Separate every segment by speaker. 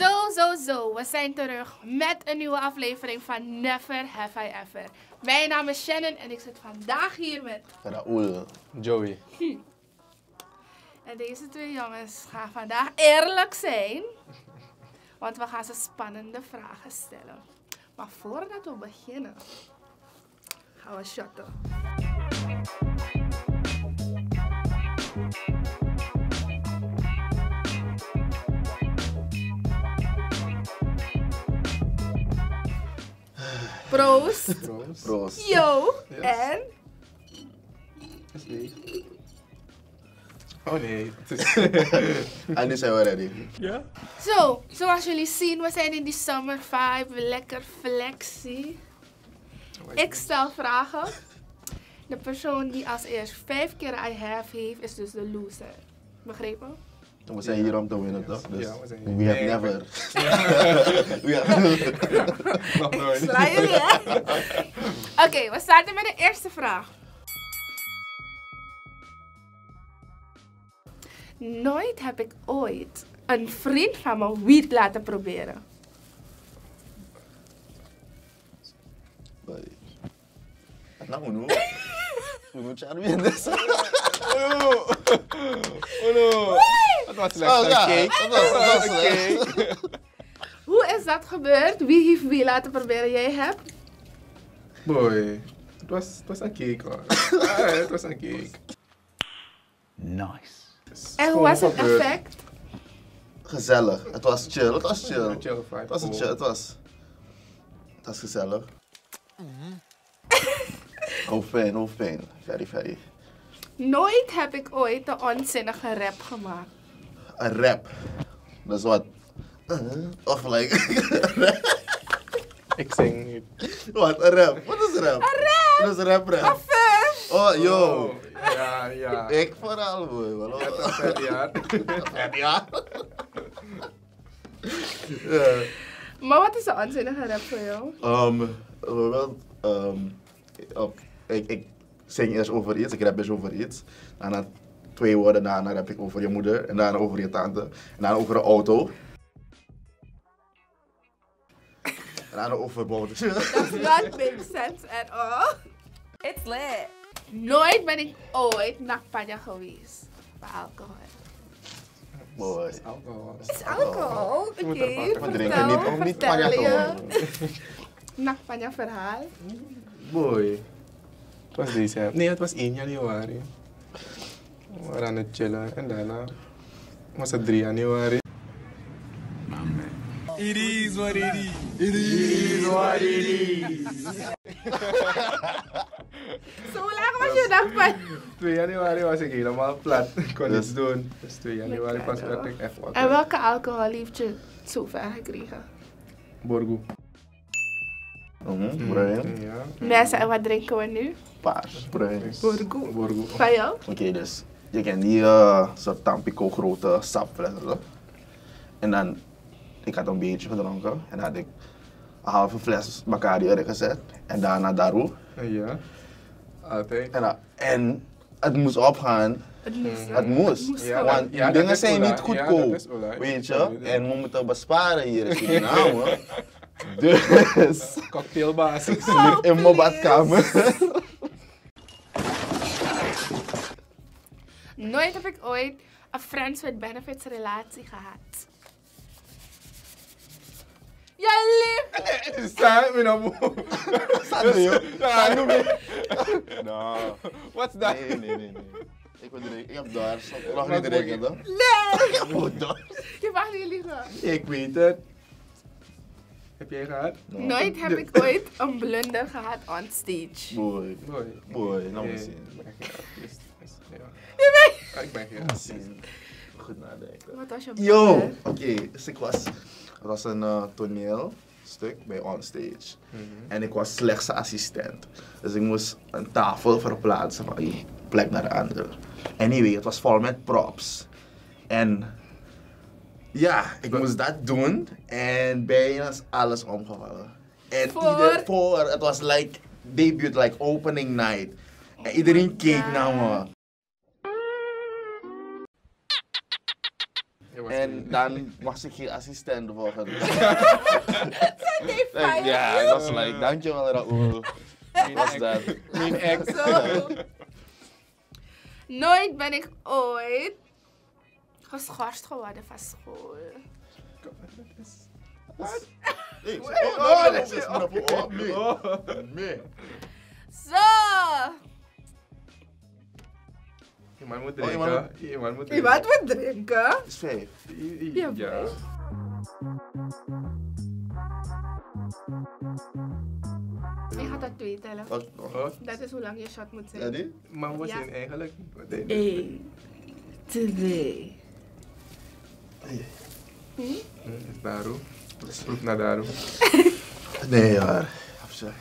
Speaker 1: Zo, zo, zo. We zijn terug met een nieuwe aflevering van Never Have I Ever. Mijn naam is Shannon en ik zit vandaag hier met...
Speaker 2: Raoul. Joey.
Speaker 1: En deze twee jongens gaan vandaag eerlijk zijn. Want we gaan ze spannende vragen stellen. Maar voordat we beginnen, gaan we shotten. Proost. Yo. En? Is
Speaker 2: Oh nee. en ah, nu zijn we ready.
Speaker 1: Ja? Zo, zoals jullie zien, we zijn in die summer vibe. Lekker flexie. Oh, Ik stel vragen. De persoon die als eerst vijf keer I have heeft, is dus de loser. Begrepen?
Speaker 2: We zijn hier om te winnen, toch? Dus we zijn hier. We have never.
Speaker 1: Nog nooit. Sla jullie, hè? Oké, we starten met de eerste vraag. Nooit heb ik ooit een vriend van mijn wiet laten proberen.
Speaker 2: Nou, nu. We moeten aan winnen. Oh no. Dat was slecht. Oh, Dat was,
Speaker 1: Hoe is dat gebeurd? Wie heeft wie laten proberen? Jij hebt?
Speaker 2: Boy, het was, was een cake hoor. ah, het was een cake. Nice.
Speaker 1: En hoe was het effect?
Speaker 2: Gezellig. Het was chill. Het was chill. Het was een chill. Het was... Het was gezellig. oh fijn. Very, very.
Speaker 1: Nooit heb ik ooit een onzinnige rap gemaakt.
Speaker 2: Een rap? Dat is wat? Uh-huh. of like... ik zing niet. Wat? Een rap?
Speaker 1: Wat is een rap? Een rap! Dat is een rap rap. Oh, yo.
Speaker 2: Oh, ja, ja. Ik vooral, boy. Het is dat? jaar. Vet jaar.
Speaker 1: Maar wat is een onzinnige rap voor jou?
Speaker 2: Um, bijvoorbeeld, um, ik, ik zing eerst over iets, ik rap eerst over iets. Daarna twee woorden, daarna heb ik over je moeder, en daarna over je tante, en daarna over een auto. En daarna over boten. Does not make
Speaker 1: sense at all. It's lit. Nooit ben ik ooit naar Panya geweest. Bij alcohol.
Speaker 2: Boy. Het is alcohol. Het is alcohol. Oké, okay, vertel, drinken niet, vertel niet je.
Speaker 1: Nakpanya verhaal.
Speaker 2: Boy. Het was december. Nee, het was 1 januari. We waren aan het chillen en daarna was het 3 januari. It is what it is. It is what it is.
Speaker 1: Zo so, laag was je dag,
Speaker 2: 2 januari was ik helemaal plat. Ik kon niets dus- doen. Dus 2 januari pas ik echt op. En
Speaker 1: welke alcohol heeft je ver gekregen?
Speaker 2: Borgo. Mhm,
Speaker 1: Mensen, en wat drinken we nu?
Speaker 2: Paars, bruin Borgo. Borgo. Van jou? Oké, dus je kent die uh, soort tampico grote sapflessen. En dan, ik had een beetje gedronken en dan had ik een halve fles Bacardi erin gezet. En daarna daarop Ja, En, en het moest opgaan. Het moest. Mhm. Het moest. want dingen zijn niet goedkoop, weet je. En we moeten besparen hier in Dus. Cocktailbaas. Ik in mijn badkamer.
Speaker 1: Nooit heb ik ooit een Friends with Benefits relatie gehad. Jij lief!
Speaker 2: Zijn we nou moe? Zijn we joh? Nou. wat is Nee, nee, nee. nee. Ik ben drinken. Ik heb daar. Ik mag niet drinken dan.
Speaker 1: Nee! Ik heb daar. Je mag niet liegen. Ik
Speaker 2: weet het. Heb jij gehad? Nooit heb ik
Speaker 1: ooit een blunder gehad on stage. Boy.
Speaker 2: Boy. Boy, laat me zien. Je Ik ben geen racist. Dus, Goed nadenken.
Speaker 1: Wat was je Yo,
Speaker 2: oké. Dus ik was... Het was een eh, toneelstuk bij Onstage. Mm En ik was slechtste assistent. Dus ik moest een tafel verplaatsen van die plek naar de andere. Anyway, het was vol met props. En ja, ik moest dat doen en bijna is alles omgevallen. En voor? ieder voor, het was like debut, like opening night. Oh iedereen keek naar me. En dan was ik hier assistent de volgende dag. Ja, dat was like, dankjewel Raoul.
Speaker 1: Was dat? Mijn ex. Nooit ben ik ooit Geschorst geworden van school. Wat? Nee, oh, dat is mijn op. Nee. Zo!
Speaker 2: Iemand moet drinken. Iemand moet, drinken. Iemand moet drinken? Is vijf. Ja. ja.
Speaker 1: Ik had dat twee tellen. Dat is hoe lang je shot moet zijn. Ja, die? Maar we zijn eigenlijk... Hm?
Speaker 2: Daarom. Dat is naar daarom. nee, hoor. Afzij.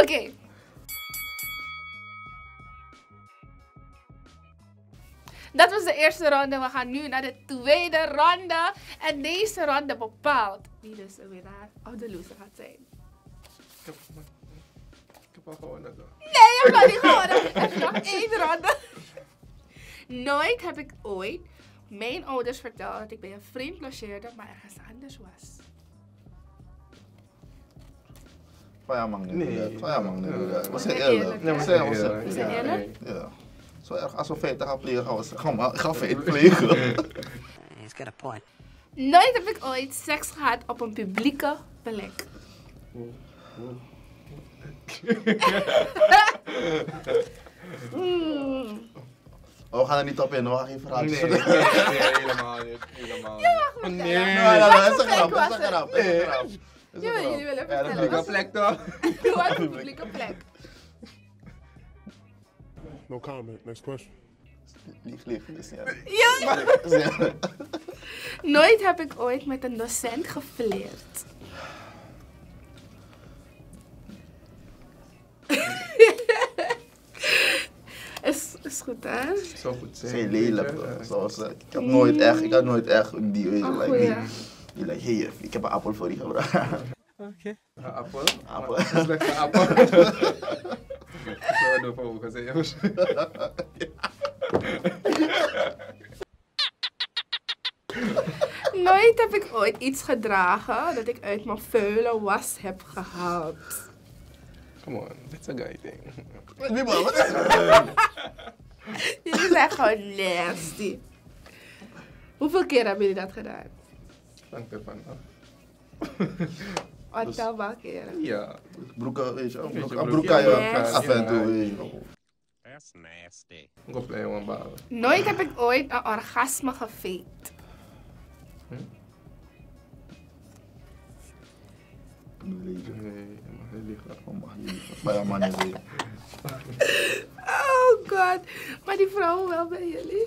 Speaker 1: Oké. Dat was de eerste ronde. We gaan nu naar de tweede ronde. En deze ronde bepaalt wie dus de winnaar of de loser gaat zijn. Ik heb,
Speaker 2: ik heb al gewonnen. Nee, je hebt niet gewonnen. Ik is nog één ronde.
Speaker 1: Nooit heb ik ooit mijn ouders vertelden dat ik bij een vriend logeerde, maar ergens anders was.
Speaker 2: Fire man, nee. Fire man, nee. We zijn eerlijk. We zijn eerlijk. We zijn eerlijk? Ja. Zo erg als we feiten gaan plegen, gaan we gaan maar, feiten plegen. He's got
Speaker 1: a point. Nooit heb ik ooit seks gehad op een publieke plek. Hmm.
Speaker 2: Oh, we gaan er niet op in, we gaan geen verhaal nee, nee, helemaal niet. Helemaal niet. Ja, goed. Nee, nee, dat is een grap, dat is een grap. Dat is een grap. Ja, jullie willen vertellen. Ja, publieke plek toch?
Speaker 1: Wat een publieke plek.
Speaker 2: No comment, next question. Lief, lief, is niet dus Ja.
Speaker 1: Nooit heb ik ooit met een docent gefleerd. hè?
Speaker 2: Zo goed zijn. Zei lelijk, zo was ik had nooit echt, ik had nooit echt die, weet je, like, die, die, like, hey, eh, ik heb een appel voor je gebracht. Oké. Een appel? Appel. Een slechte appel. Zo doof over gezegd, jongens.
Speaker 1: Nooit heb ik ooit iets gedragen dat ik uit mijn vuile was heb gehaald.
Speaker 2: Come on, that's a guy thing. Wie man, wat is
Speaker 1: Jullie zijn gewoon nasty. Hoeveel keer hebben jullie dat gedaan?
Speaker 2: Dank ervan af.
Speaker 1: Ontelbaar oh, dus- keren. Ja.
Speaker 2: Broeken, weet je wel. Broeken, ja. Af en toe, weet je wel. That's nasty. Ik op een baan
Speaker 1: Nooit heb ik ooit een orgasme gefaked. Hm?
Speaker 2: Nee, nee. Maar man,
Speaker 1: Oh god, maar die vrouwen wel bij jullie?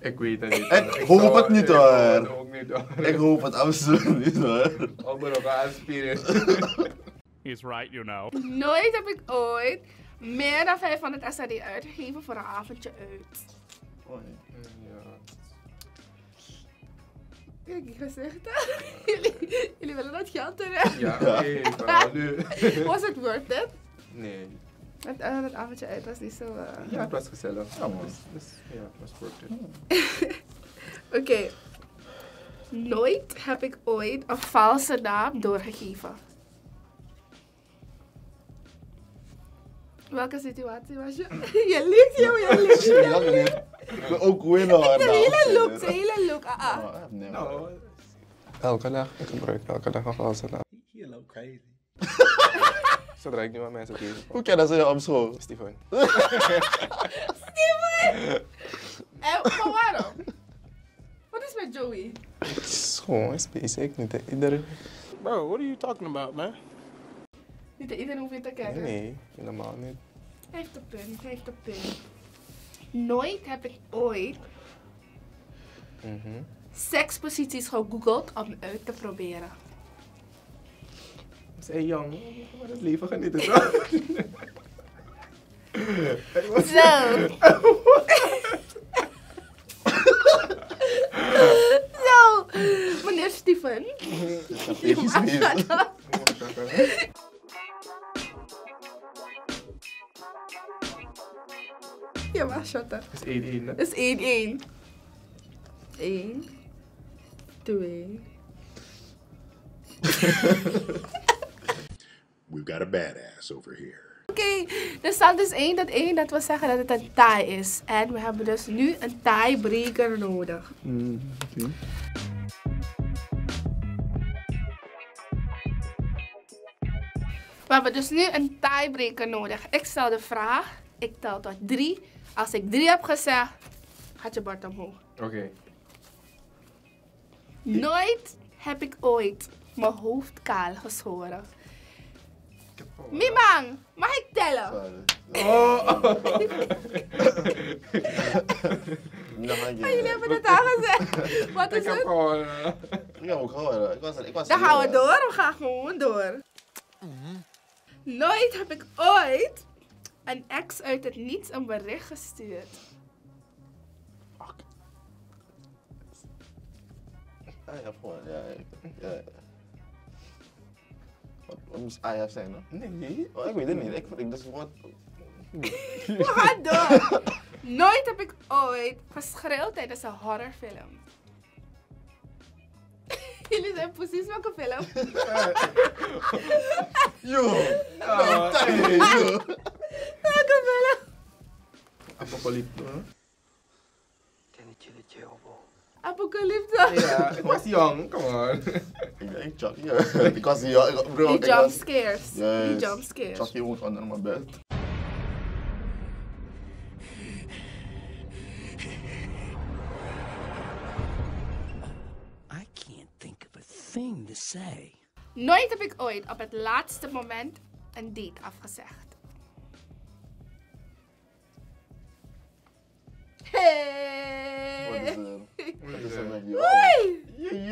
Speaker 2: Ik weet het niet. Ik, ik hoop het niet hoor. Ik hoop het absoluut niet hoor. Onder elkaar aanspieren. He's right, you know.
Speaker 1: Nooit heb ik ooit meer dan 500 SRD uitgegeven voor een avondje uit.
Speaker 2: Oh, ja.
Speaker 1: Kijk, ik zeggen gezegd, jullie, jullie willen dat geld terug. Ja, nu. was het worth it? Nee. Het, uh, avondje uit was niet zo... Eh, ja, het was gezellig. ja, dus,
Speaker 2: dus, het was worth
Speaker 1: it. oké. Nooit heb ik ooit een valse naam doorgegeven. Welke situatie was je? je liegt, joh, je
Speaker 2: liegt. Je liegt ook winnaar. een nou. hele look, een hele look.
Speaker 1: Ah, ah. No, oh, nee, no. Eh,
Speaker 2: elke dag, ik gebruik elke dag of eh. als Je loopt crazy. Zodra ik nu aan mensen tegenkom. Hoe kan dat zijn op school? Stefan. Steven! En,
Speaker 1: eh, maar waarom? Wat is met Joey?
Speaker 2: Het is gewoon basic, niet iedereen. Bro, what are you talking about, man?
Speaker 1: Niet iedereen hoef je te kijken. Nee,
Speaker 2: helemaal niet.
Speaker 1: Hij heeft een punt, hij heeft een punt nooit heb ik ooit mm seksposities gegoogeld om uit te proberen.
Speaker 2: Zijn jong, maar het leven genieten zo. zo.
Speaker 1: zo, meneer Steven. Dat is Ja, maar shutter. Het is 1-1, hè? is 1-1. 1, 2.
Speaker 2: We've got a badass over here.
Speaker 1: Oké, okay, er staat dus 1 tot 1. Dat wil zeggen dat het een tie is. En we hebben dus nu een tiebreaker nodig.
Speaker 2: Mm, okay.
Speaker 1: We hebben dus nu een tiebreaker nodig. Ik stel de vraag. Ik tel tot drie. Als ik drie heb gezegd, gaat je bord omhoog. Oké. Nooit heb ik ooit mijn hoofd kaal geschoren. Mimang, mag ik tellen?
Speaker 2: Oh! Maar jullie hebben het al gezegd. Wat is het? Eh. Ik heb ook gehoord. Ik was, ik Dan gaan we door,
Speaker 1: we gaan gewoon door. Mhm. Nooit heb ik ooit een ex uit het niets een bericht gestuurd. Fuck.
Speaker 2: Ah ja, ja, ja. Wat, moest AF zijn Nee, nee, oh, ik weet het niet. Ik, ik dus wat... We
Speaker 1: Nooit heb ik ooit geschreeuwd tijdens een horrorfilm. Jullie zijn precies welke film? yo! Ah, yo! Apocalypto. Apocalypto. Ja,
Speaker 2: ik was jong, Come on. Ik Chucky. Yeah. because jump was, scares. He jump scares. Chucky was onder mijn bed.
Speaker 1: I can't think of a thing to say. Nooit heb ik ooit op het laatste moment een date afgezegd. Hey. What is it?
Speaker 2: What is it? Like, oh, Yay.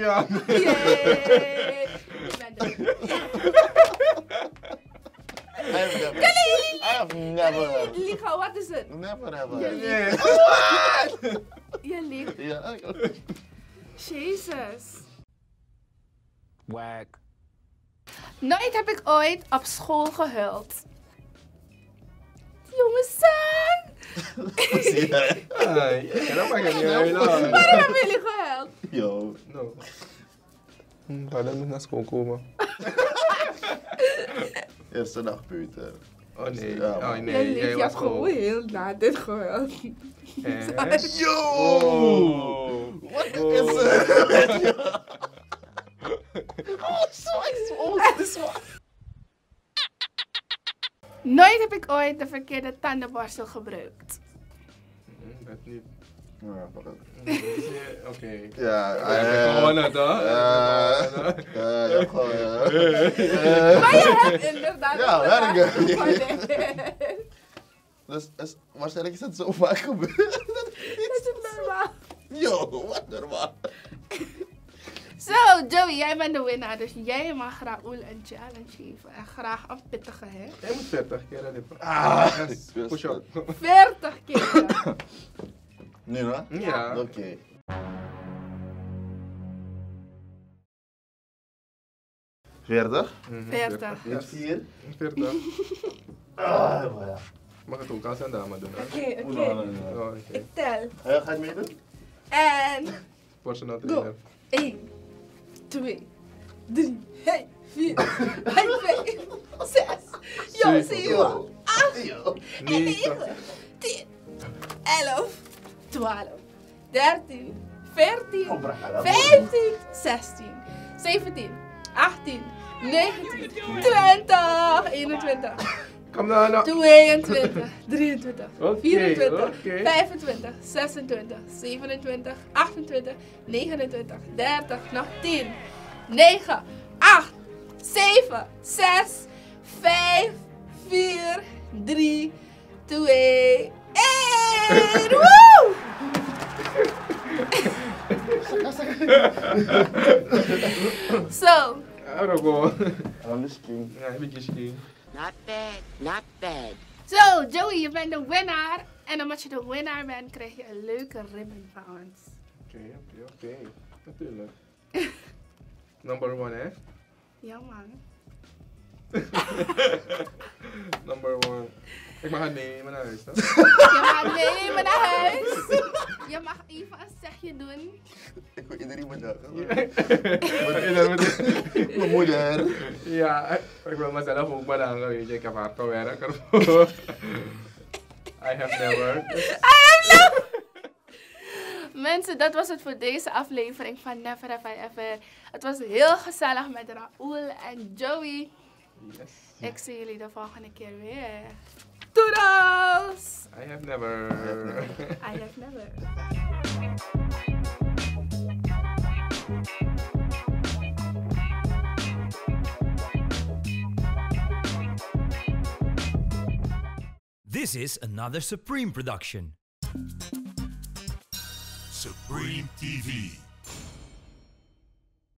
Speaker 2: I have never. I have never.
Speaker 1: Lika, what is it? Never, ever. Yeah. What? Yeah, Lika. Yeah. Jezus. Wack. Nooit heb ik ooit op school gehuild. Jongens, eh!
Speaker 2: Ay, caramba, que nivel. je Yo. No. Wala mo nas komen. Eerste dag buiten. Oh nee, oh nee, jij was gewoon
Speaker 1: heel na dit gehuild. Yo! Wat is het? Oh, zo, ik zo, is Nooit heb ik ooit de verkeerde tandenborstel gebruikt.
Speaker 2: Mhm, dat niet. Nou ja, eh, Oké. Ja, gewoon het, hè? Ja, ja, gewoon. Maar je hebt inderdaad. Ja, werken. Dus, waarschijnlijk is het zo vaak gebeurd.
Speaker 1: Dat is normaal.
Speaker 2: Yo, wat normaal.
Speaker 1: Zo, Joey, jij bent de winnaar. Dus jij mag Raoul een challenge geven. En graag een pittige, hè? Jij moet
Speaker 2: 40 keer Ah, ah push up. 40 keer. nu, hoor. Ja. Oké. 40? 40. Veertig. 40. Mhm, vier? Veertig. Ah, ja. Mag het ook als een dame doen? Oké, eh? oh, oké. Ik tel. Ga je het meedoen?
Speaker 1: En...
Speaker 2: Personal trainer.
Speaker 1: 1, twee, drie, vier, vijf, zes, ja, zeven, acht, negen, tien, elf, twaalf, dertien, veertien, oh, vijftien, zestien, zeventien, achttien, negentien, twintig, eenentwintig. Kom dan 22, 23, okay, 24, 25, 26, 27, 28, 29, 30, nog 10, 9, 8, 7, 6, 5, 4, 3, 2, 1. Woe! so. I Not bad,
Speaker 2: not bad.
Speaker 1: Zo, Joey, je bent de winnaar. En omdat je de winnaar bent, krijg je een leuke ribbon van ons.
Speaker 2: Oké, oké, okay, oké. Okay. Number one, hè?
Speaker 1: Ja, man.
Speaker 2: Number one. Ik mag het nee naar huis. Je mag nee nemen naar huis.
Speaker 1: Je mag even een zegje doen. Ik wil iedereen iedereen
Speaker 2: bedanken. Mijn moeder. Ja, ik wil mezelf ook bedanken. je, ik heb hard gewerkt I have never. I have never.
Speaker 1: Mensen, dat was het voor deze aflevering van Never Have I Ever. Het was heel gezellig met Raoul en Joey. Yes. Ik zie jullie de volgende keer weer. Toodles!
Speaker 2: I have never. I have never.
Speaker 1: This is another Supreme production. Supreme TV.